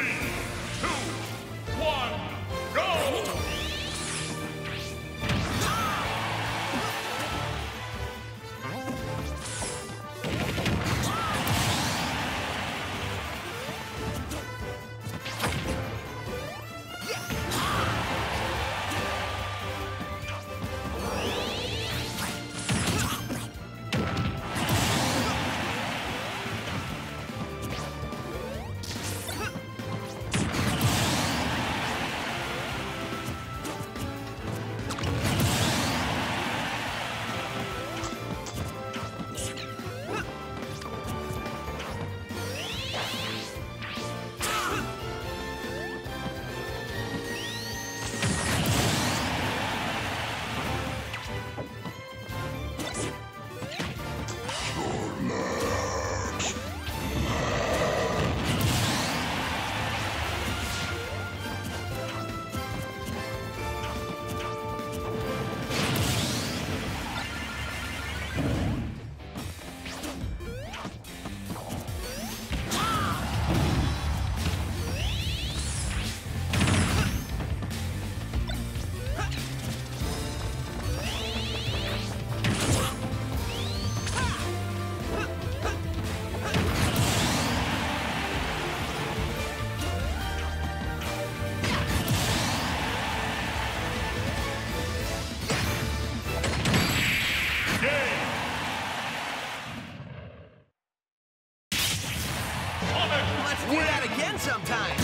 Three, Do that again sometime.